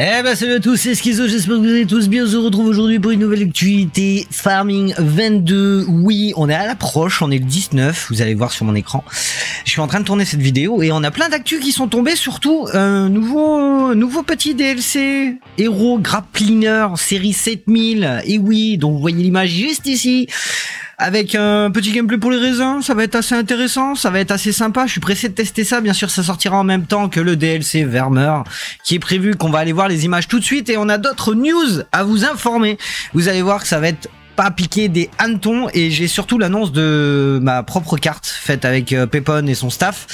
Eh ben salut à tous, c'est Schizo, j'espère que vous allez tous bien. On se retrouve aujourd'hui pour une nouvelle actualité Farming 22. Oui, on est à l'approche, on est le 19, vous allez voir sur mon écran. Je suis en train de tourner cette vidéo et on a plein d'actus qui sont tombés, surtout un nouveau, nouveau petit DLC, Hero Grappler série 7000. Et oui, donc vous voyez l'image juste ici avec un petit gameplay pour les raisins, ça va être assez intéressant, ça va être assez sympa, je suis pressé de tester ça, bien sûr ça sortira en même temps que le DLC Vermeer, qui est prévu qu'on va aller voir les images tout de suite, et on a d'autres news à vous informer, vous allez voir que ça va être pas piquer des hannetons et j'ai surtout l'annonce de ma propre carte faite avec euh, Pepon et son staff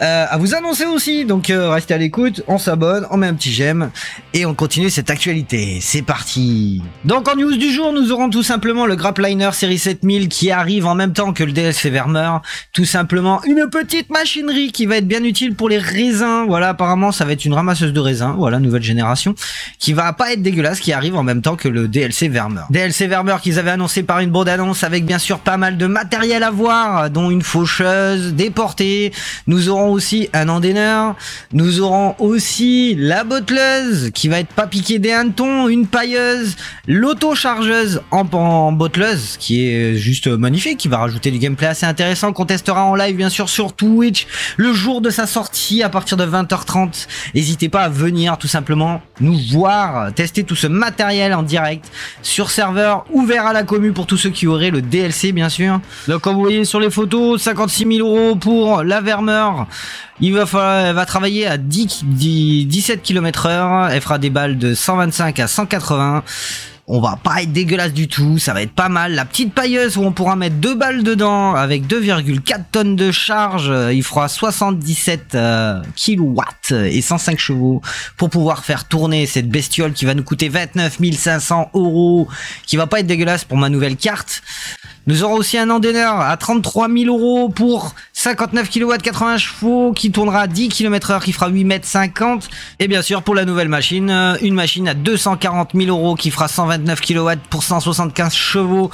euh, à vous annoncer aussi. Donc euh, restez à l'écoute, on s'abonne, on met un petit j'aime et on continue cette actualité. C'est parti. Donc en news du jour, nous aurons tout simplement le Grapliner série 7000 qui arrive en même temps que le DLC Vermeer. Tout simplement une petite machinerie qui va être bien utile pour les raisins. Voilà, apparemment ça va être une ramasseuse de raisins. Voilà, nouvelle génération qui va pas être dégueulasse, qui arrive en même temps que le DLC Vermeer. DLC Vermeer qu'ils avaient annoncé par une bande annonce avec bien sûr pas mal de matériel à voir, dont une faucheuse, des portées. Nous aurons aussi un endaineur. Nous aurons aussi la botteleuse qui va être pas piquée des hannetons, une pailleuse, l'auto-chargeuse en, en botteleuse qui est juste magnifique, qui va rajouter du gameplay assez intéressant qu'on testera en live bien sûr sur Twitch le jour de sa sortie à partir de 20h30. N'hésitez pas à venir tout simplement nous voir, tester tout ce matériel en direct sur serveur ouvert à la commu pour tous ceux qui auraient le DLC bien sûr. Donc comme vous voyez sur les photos, 56 000 euros pour la Vermeur. Il va falloir, va travailler à 10, 17 km heure. Elle fera des balles de 125 à 180 on va pas être dégueulasse du tout, ça va être pas mal. La petite pailleuse où on pourra mettre deux balles dedans avec 2,4 tonnes de charge, il fera 77 euh, kilowatts et 105 chevaux pour pouvoir faire tourner cette bestiole qui va nous coûter 29 500 euros, qui va pas être dégueulasse pour ma nouvelle carte. Nous aurons aussi un endaineur à 33 000 euros pour 59 kW 80 chevaux qui tournera à 10 km heure qui fera 8 mètres 50 et bien sûr pour la nouvelle machine une machine à 240 000 euros qui fera 129 kW pour 175 chevaux.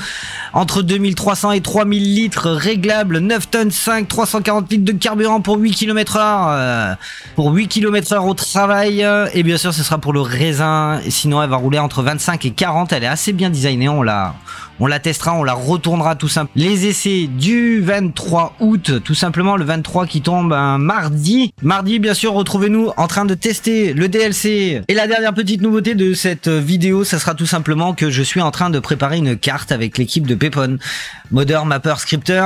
Entre 2300 et 3000 litres réglables 9 tonnes 5 340 litres de carburant pour 8 km heure pour 8 km heure au travail. Et bien sûr ce sera pour le raisin. Sinon elle va rouler entre 25 et 40 elle est assez bien designée on la on la testera, on la retournera tout simplement. Les essais du 23 août, tout simplement le 23 qui tombe un mardi. Mardi, bien sûr, retrouvez-nous en train de tester le DLC. Et la dernière petite nouveauté de cette vidéo, ça sera tout simplement que je suis en train de préparer une carte avec l'équipe de Pepon, modeur, mapper, scripter.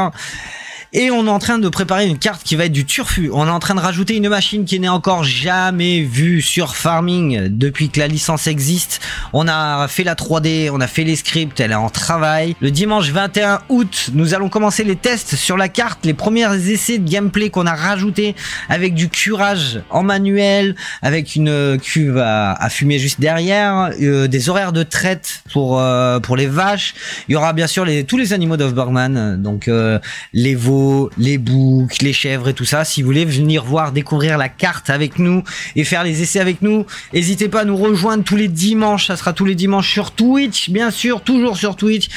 Et on est en train de préparer une carte qui va être du turfu. On est en train de rajouter une machine qui n'est encore jamais vue sur Farming depuis que la licence existe. On a fait la 3D, on a fait les scripts, elle est en travail. Le dimanche 21 août, nous allons commencer les tests sur la carte, les premiers essais de gameplay qu'on a rajouté avec du curage en manuel, avec une cuve à, fumer juste derrière, euh, des horaires de traite pour euh, pour les vaches. Il y aura bien sûr tous les animaux d'Ovbergman, donc euh, les veaux les boucs, les chèvres et tout ça. Si vous voulez venir voir, découvrir la carte avec nous et faire les essais avec nous, n'hésitez pas à nous rejoindre tous les dimanches. Ça sera tous les dimanches sur Twitch, bien sûr, toujours sur Twitch.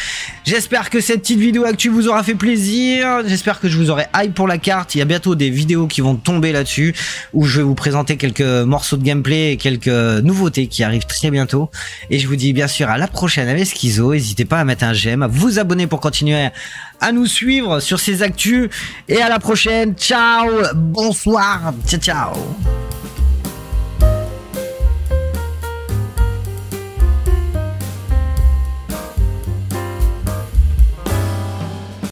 J'espère que cette petite vidéo actu vous aura fait plaisir. J'espère que je vous aurai hype pour la carte. Il y a bientôt des vidéos qui vont tomber là-dessus où je vais vous présenter quelques morceaux de gameplay et quelques nouveautés qui arrivent très bientôt. Et je vous dis bien sûr à la prochaine avec Schizo. N'hésitez pas à mettre un j'aime, à vous abonner pour continuer à nous suivre sur ces actus et à la prochaine. Ciao, bonsoir, ciao ciao.